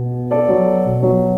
you